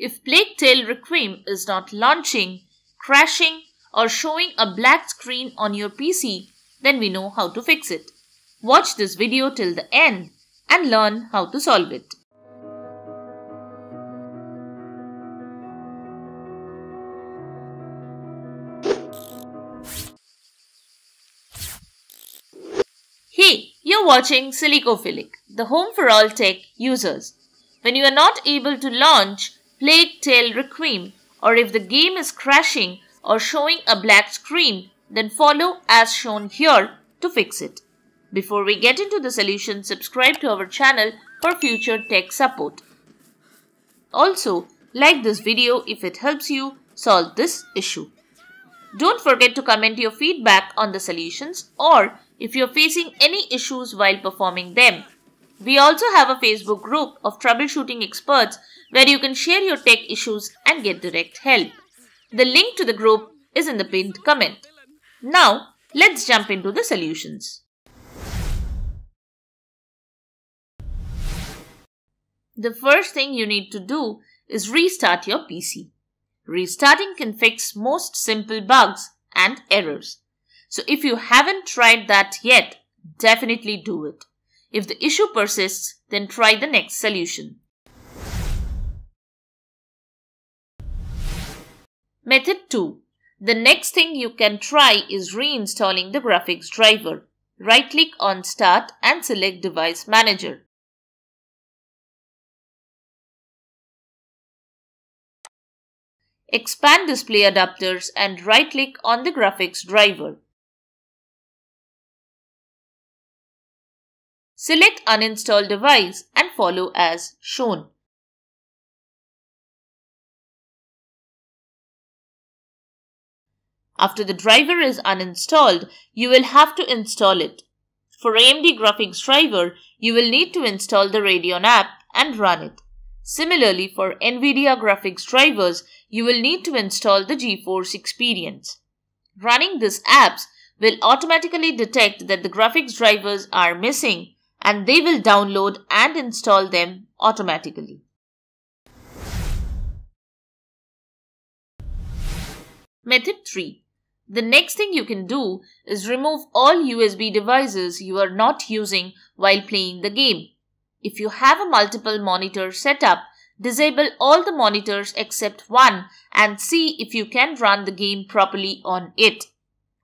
If Plague Tale Requiem is not launching, crashing, or showing a black screen on your PC, then we know how to fix it. Watch this video till the end and learn how to solve it. Hey, you're watching Silicophilic, the home for all tech users. When you are not able to launch Plague Tale Requiem or if the game is crashing or showing a black screen, then follow as shown here to fix it. Before we get into the solution, subscribe to our channel for future tech support. Also, like this video if it helps you solve this issue. Don't forget to comment your feedback on the solutions or if you're facing any issues while performing them. We also have a Facebook group of troubleshooting experts where you can share your tech issues and get direct help. The link to the group is in the pinned comment. Now, let's jump into the solutions. The first thing you need to do is restart your PC. Restarting can fix most simple bugs and errors. So if you haven't tried that yet, definitely do it. If the issue persists, then try the next solution. Method 2. The next thing you can try is reinstalling the graphics driver. Right click on Start and select Device Manager. Expand display adapters and right click on the graphics driver. Select uninstall device and follow as shown. After the driver is uninstalled, you will have to install it. For AMD graphics driver, you will need to install the Radeon app and run it. Similarly, for NVIDIA graphics drivers, you will need to install the GeForce Experience. Running these apps will automatically detect that the graphics drivers are missing and they will download and install them automatically. Method 3. The next thing you can do is remove all USB devices you are not using while playing the game. If you have a multiple monitor setup, disable all the monitors except one and see if you can run the game properly on it.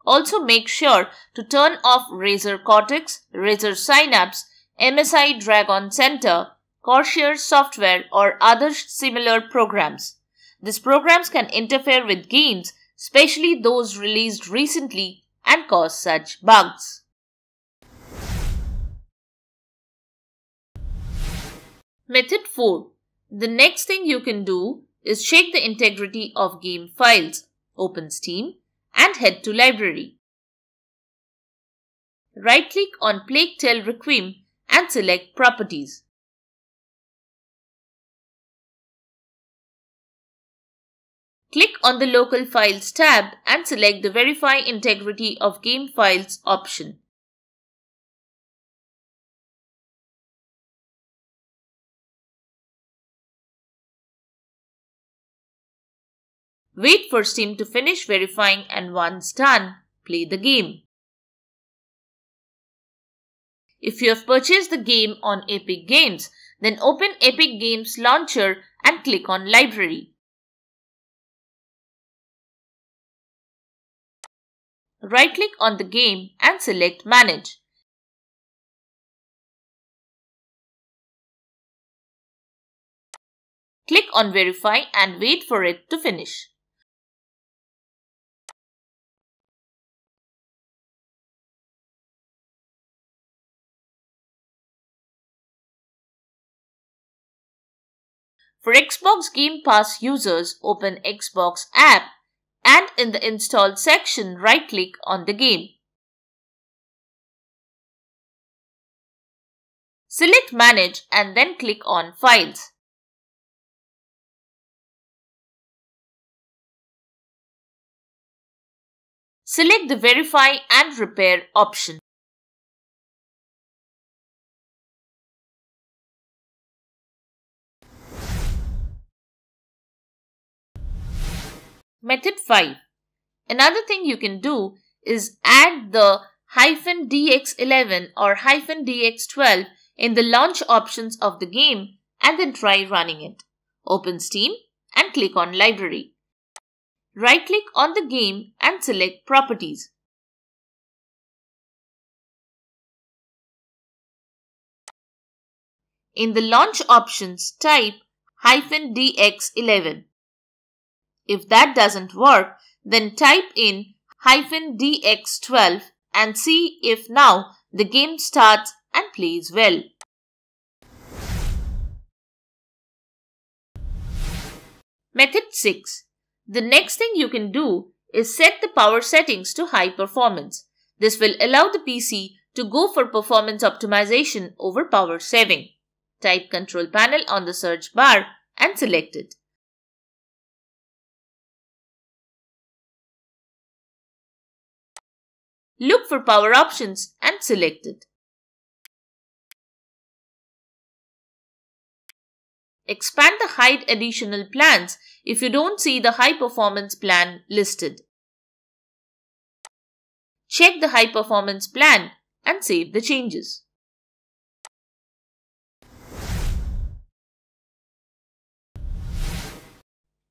Also make sure to turn off Razer Cortex, Razer Synapse, MSI Dragon Center, Corsair software or other similar programs. These programs can interfere with games, especially those released recently and cause such bugs. Method 4. The next thing you can do is check the integrity of game files. Open Steam and head to Library. Right click on Plague Tale Requiem and select Properties. Click on the Local Files tab and select the Verify Integrity of Game Files option. Wait for Steam to finish verifying and once done, play the game. If you have purchased the game on Epic Games, then open Epic Games Launcher and click on Library. Right click on the game and select Manage. Click on Verify and wait for it to finish. For Xbox Game Pass users, open Xbox app and in the installed section, right click on the game. Select Manage and then click on Files. Select the Verify and Repair option. Method 5. Another thing you can do is add the hyphen dx11 or hyphen dx12 in the launch options of the game and then try running it. Open Steam and click on Library. Right click on the game and select Properties. In the launch options, type hyphen dx11. If that doesn't work, then type in hyphen dx12 and see if now the game starts and plays well. Method 6. The next thing you can do is set the power settings to high performance. This will allow the PC to go for performance optimization over power saving. Type control panel on the search bar and select it. Look for power options and select it. Expand the hide additional plans if you don't see the high performance plan listed. Check the high performance plan and save the changes.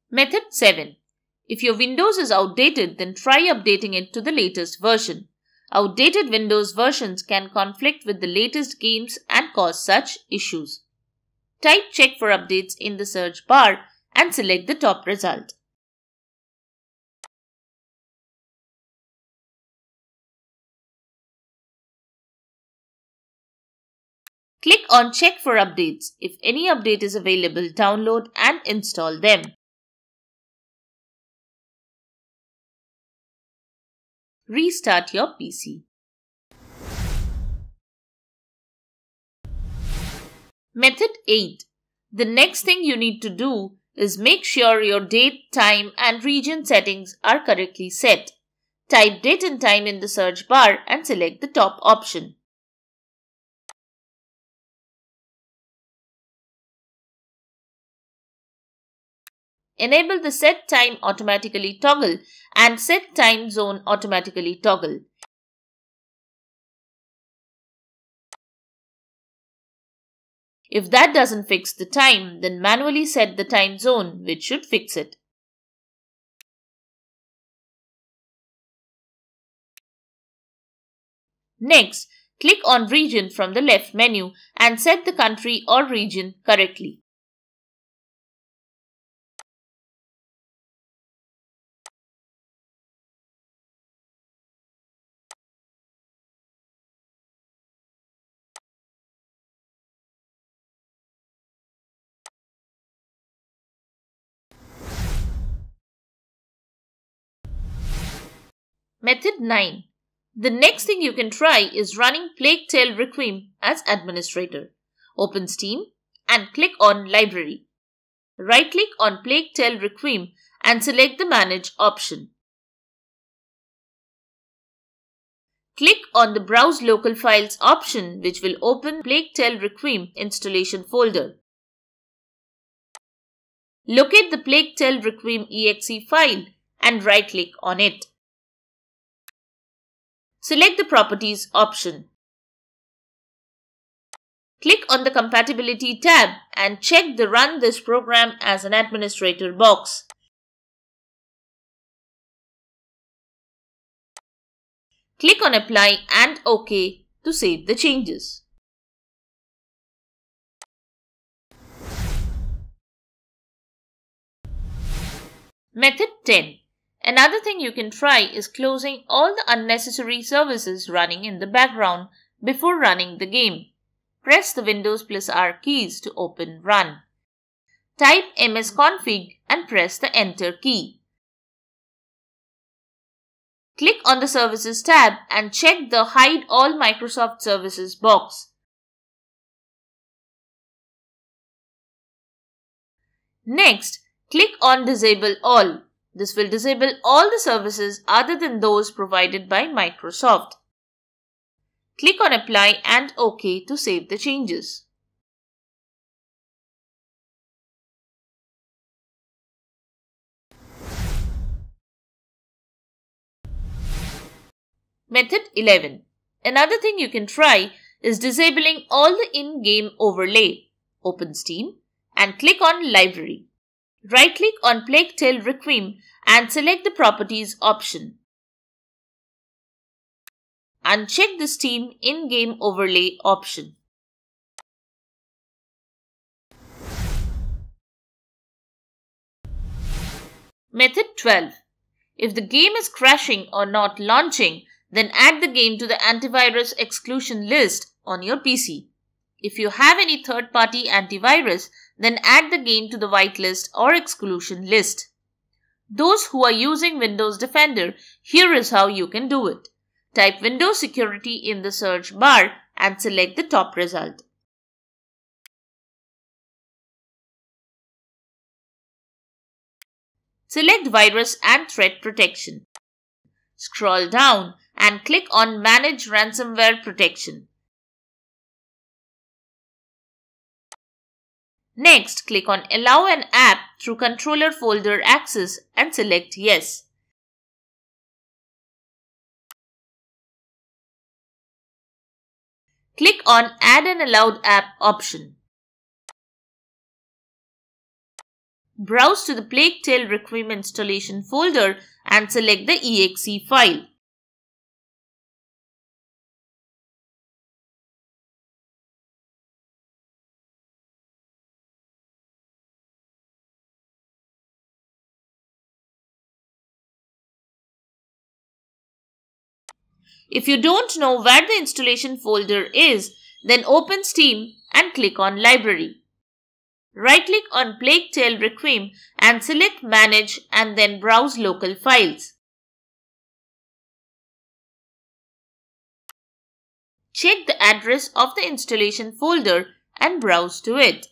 Method 7. If your Windows is outdated, then try updating it to the latest version. Outdated Windows versions can conflict with the latest games and cause such issues. Type check for updates in the search bar and select the top result. Click on check for updates. If any update is available, download and install them. Restart your PC. Method 8. The next thing you need to do is make sure your date, time and region settings are correctly set. Type date and time in the search bar and select the top option. Enable the set time automatically toggle and set time zone automatically toggle. If that doesn't fix the time, then manually set the time zone, which should fix it. Next, click on region from the left menu and set the country or region correctly. Method 9. The next thing you can try is running Plague Tale Requiem as administrator. Open Steam and click on Library. Right click on Plague Tale Requiem and select the Manage option. Click on the Browse Local Files option which will open Plague Tale Requiem installation folder. Locate the Plague Tale Requiem exe file and right click on it. Select the Properties option. Click on the Compatibility tab and check the Run this program as an administrator box. Click on Apply and OK to save the changes. Method 10 Another thing you can try is closing all the unnecessary services running in the background before running the game. Press the Windows plus R keys to open Run. Type msconfig and press the Enter key. Click on the Services tab and check the Hide All Microsoft Services box. Next, click on Disable All. This will disable all the services other than those provided by Microsoft. Click on Apply and OK to save the changes. Method 11. Another thing you can try is disabling all the in-game overlay. Open Steam and click on Library. Right-click on Plague Tale Requiem and select the Properties option. Uncheck the Steam in-game overlay option. Method 12. If the game is crashing or not launching, then add the game to the antivirus exclusion list on your PC. If you have any third-party antivirus, then add the game to the whitelist or exclusion list. Those who are using Windows Defender, here is how you can do it. Type Windows Security in the search bar and select the top result. Select Virus and Threat Protection. Scroll down and click on Manage Ransomware Protection. Next, click on Allow an app through controlled folder access and select Yes. Click on Add an allowed app option. browse to the Plague Tale Requiem installation folder and select the exe file. If you don't know where the installation folder is, then open Steam and click on Library. Right-click on Plague Tale Requiem and select Manage and then Browse Local Files. Check the address of the installation folder and browse to it.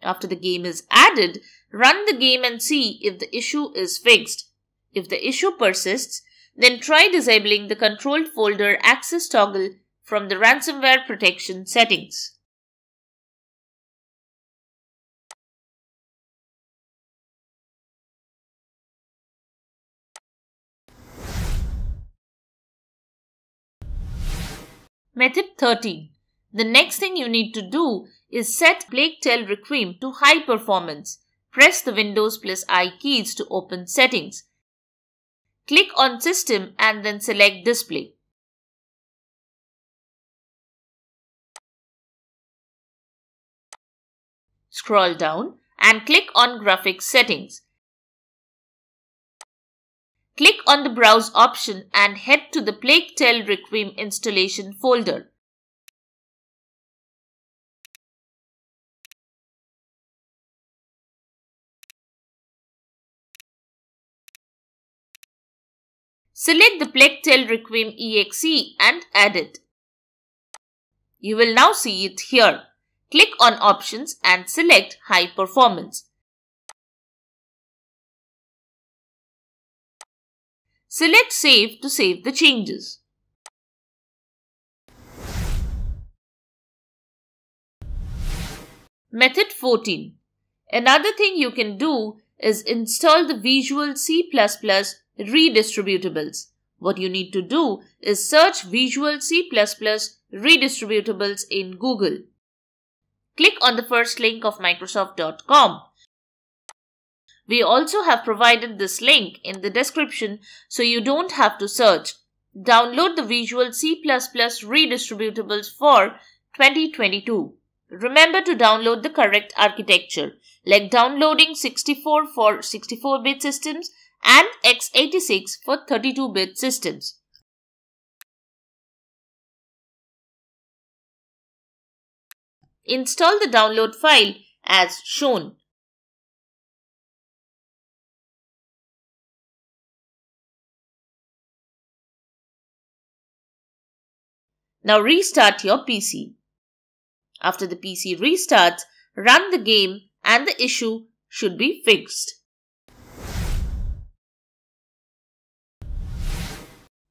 After the game is added, run the game and see if the issue is fixed. If the issue persists, then try disabling the controlled folder access toggle from the ransomware protection settings. Method 13. The next thing you need to do is set Plague Tale Requiem to high performance. Press the Windows plus I keys to open settings. Click on System and then select Display. Scroll down and click on Graphics Settings. Click on the Browse option and head to the Plague Tale Requiem installation folder. Select the Tale Requiem exe and add it. You will now see it here. Click on Options and select High Performance. Select Save to save the changes. Method 14. Another thing you can do is install the Visual C++ redistributables. What you need to do is search Visual C++ redistributables in Google. Click on the first link of Microsoft.com. We also have provided this link in the description so you don't have to search. Download the Visual C++ redistributables for 2022. Remember to download the correct architecture, like downloading 64 for 64-bit systems and x86 for 32-bit systems. Install the download file as shown. Now restart your PC. After the PC restarts, run the game and the issue should be fixed.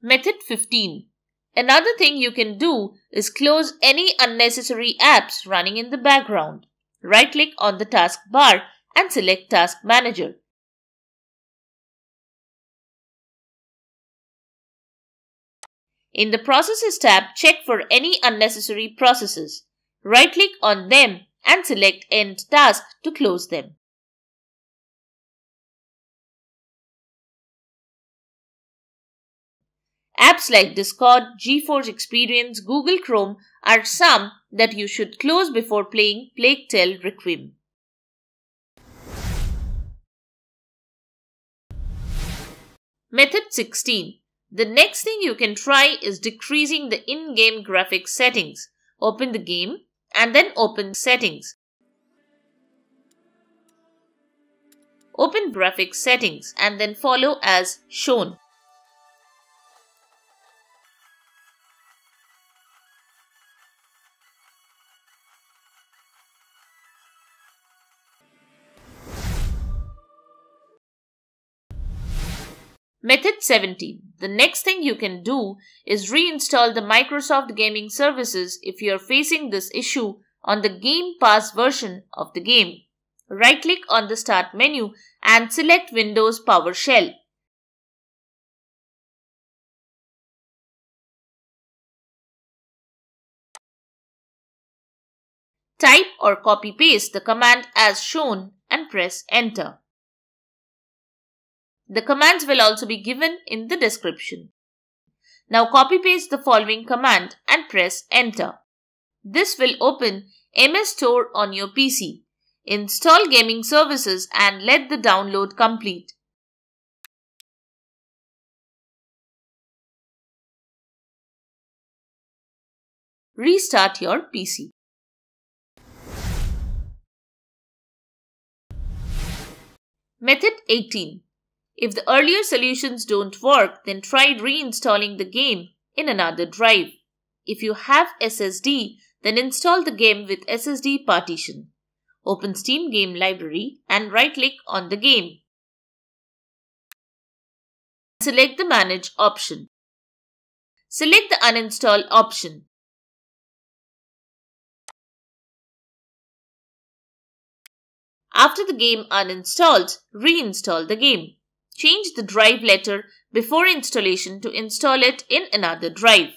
Method 15. Another thing you can do is close any unnecessary apps running in the background. Right click on the taskbar and select Task Manager. In the Processes tab, check for any unnecessary processes. Right-click on them and select End Task to close them. Apps like Discord, GeForce Experience, Google Chrome are some that you should close before playing Plague Tale Requiem. Method 16. The next thing you can try is decreasing the in-game graphics settings. Open the game and then open settings. Open graphics settings and then follow as shown. Method 17. The next thing you can do is reinstall the Microsoft Gaming Services if you are facing this issue on the Game Pass version of the game. Right click on the Start menu and select Windows PowerShell. Type or copy paste the command as shown and press enter. The commands will also be given in the description. Now copy paste the following command and press enter. This will open MS Store on your PC. Install gaming services and let the download complete. Restart your PC. Method 18 if the earlier solutions don't work, then try reinstalling the game in another drive. If you have SSD, then install the game with SSD partition. Open Steam Game Library and right-click on the game. Select the Manage option. Select the Uninstall option. After the game uninstalls, reinstall the game. Change the drive letter before installation to install it in another drive.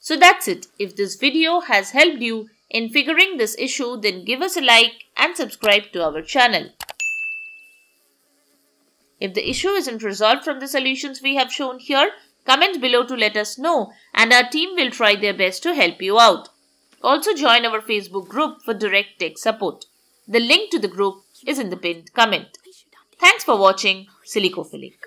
So that's it. If this video has helped you in figuring this issue then give us a like and subscribe to our channel. If the issue isn't resolved from the solutions we have shown here, comment below to let us know and our team will try their best to help you out. Also join our Facebook group for direct tech support. The link to the group is in the pinned comment. Thanks for watching Silicophilic.